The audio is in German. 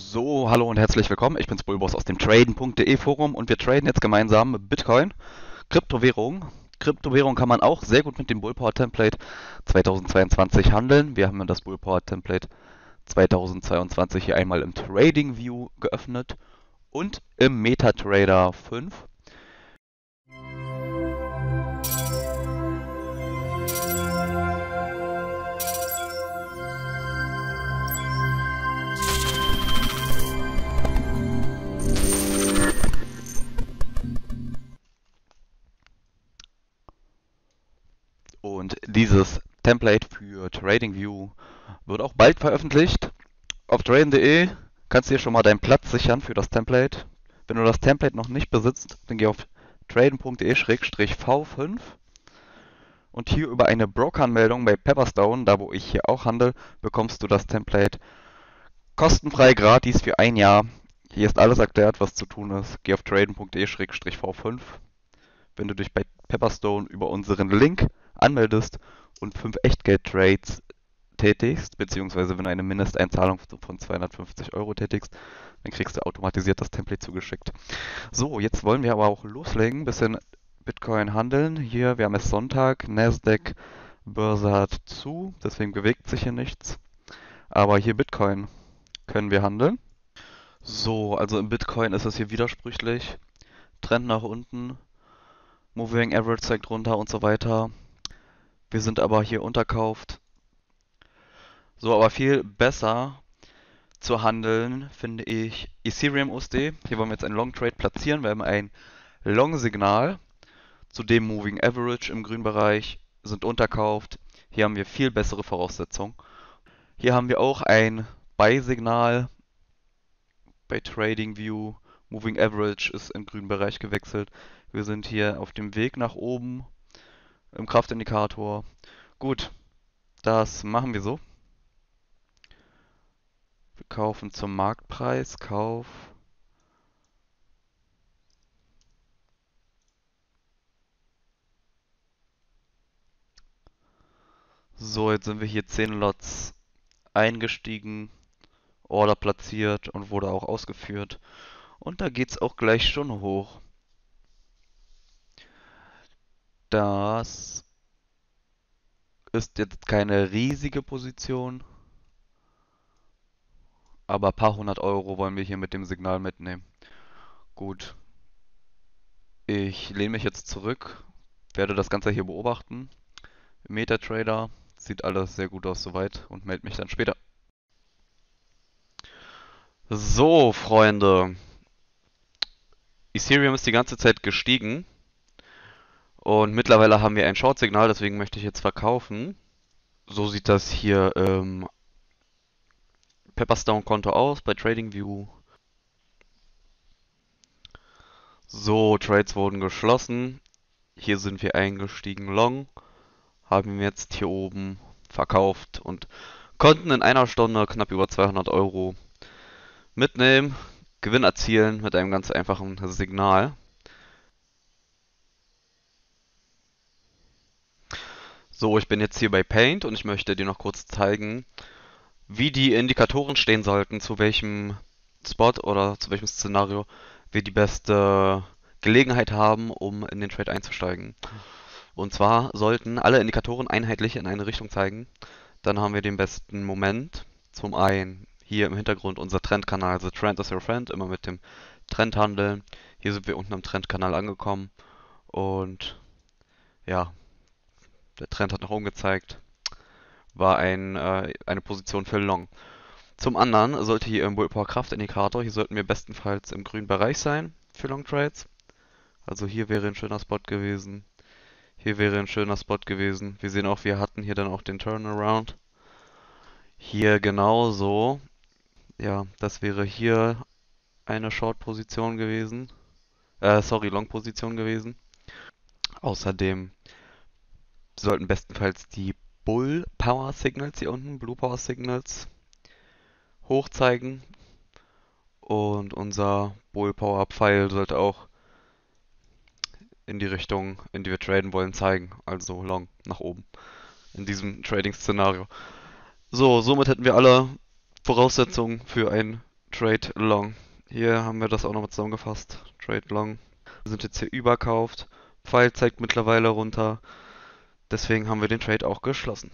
So, hallo und herzlich willkommen. Ich bin's Bullboss aus dem Traden.de Forum und wir traden jetzt gemeinsam Bitcoin, Kryptowährung. Kryptowährung kann man auch sehr gut mit dem Bullpower Template 2022 handeln. Wir haben das Bullpower Template 2022 hier einmal im Trading View geöffnet und im MetaTrader 5. Und dieses Template für TradingView wird auch bald veröffentlicht. Auf traden.de kannst du dir schon mal deinen Platz sichern für das Template. Wenn du das Template noch nicht besitzt, dann geh auf traden.de-v5 und hier über eine Broker-Anmeldung bei Pepperstone, da wo ich hier auch handle, bekommst du das Template kostenfrei gratis für ein Jahr. Hier ist alles erklärt, was zu tun ist. Geh auf traden.de-v5. Wenn du dich bei Pepperstone über unseren Link anmeldest und 5 Echtgeld-Trades tätigst, beziehungsweise wenn du eine Mindesteinzahlung von 250 Euro tätigst, dann kriegst du automatisiert das Template zugeschickt. So, jetzt wollen wir aber auch loslegen, bisschen Bitcoin handeln. Hier, wir haben es Sonntag, Nasdaq, Börse hat zu, deswegen bewegt sich hier nichts. Aber hier Bitcoin können wir handeln. So, also im Bitcoin ist es hier widersprüchlich. Trend nach unten, Moving Average zeigt runter und so weiter. Wir sind aber hier unterkauft. So, aber viel besser zu handeln finde ich Ethereum USD. Hier wollen wir jetzt ein Long Trade platzieren. Wir haben ein Long Signal. Zudem Moving Average im grünen Bereich sind unterkauft. Hier haben wir viel bessere Voraussetzungen. Hier haben wir auch ein Buy Signal bei TradingView. Moving Average ist im grünen Bereich gewechselt. Wir sind hier auf dem Weg nach oben im Kraftindikator. Gut, das machen wir so. Wir kaufen zum Marktpreis, Kauf. So, jetzt sind wir hier 10 Lots eingestiegen, Order platziert und wurde auch ausgeführt. Und da geht es auch gleich schon hoch. Das ist jetzt keine riesige Position, aber ein paar hundert Euro wollen wir hier mit dem Signal mitnehmen. Gut. Ich lehne mich jetzt zurück, werde das Ganze hier beobachten. MetaTrader sieht alles sehr gut aus soweit und melde mich dann später. So, Freunde. Ethereum ist die ganze Zeit gestiegen. Und mittlerweile haben wir ein Short-Signal, deswegen möchte ich jetzt verkaufen. So sieht das hier ähm, Pepperstone-Konto aus bei TradingView. So, Trades wurden geschlossen. Hier sind wir eingestiegen long, haben jetzt hier oben verkauft und konnten in einer Stunde knapp über 200 Euro mitnehmen, Gewinn erzielen mit einem ganz einfachen Signal. So, ich bin jetzt hier bei Paint und ich möchte dir noch kurz zeigen, wie die Indikatoren stehen sollten, zu welchem Spot oder zu welchem Szenario wir die beste Gelegenheit haben, um in den Trade einzusteigen. Und zwar sollten alle Indikatoren einheitlich in eine Richtung zeigen. Dann haben wir den besten Moment. Zum einen hier im Hintergrund unser Trendkanal, The Trend is your friend, immer mit dem Trend handeln. Hier sind wir unten am Trendkanal angekommen und ja, der Trend hat nach oben gezeigt, war ein, äh, eine Position für Long. Zum anderen sollte hier im Bullpower Kraftindikator, hier sollten wir bestenfalls im grünen Bereich sein für Long Trades. Also hier wäre ein schöner Spot gewesen. Hier wäre ein schöner Spot gewesen. Wir sehen auch, wir hatten hier dann auch den Turnaround. Hier genauso. Ja, das wäre hier eine Short-Position gewesen. Äh, sorry, Long-Position gewesen. Außerdem sollten bestenfalls die Bull Power Signals hier unten, Blue Power Signals, hochzeigen. Und unser Bull Power Pfeil sollte auch in die Richtung, in die wir traden wollen, zeigen. Also long nach oben. In diesem Trading-Szenario. So, somit hätten wir alle Voraussetzungen für ein Trade Long. Hier haben wir das auch nochmal zusammengefasst. Trade Long. Wir sind jetzt hier überkauft. Pfeil zeigt mittlerweile runter. Deswegen haben wir den Trade auch geschlossen.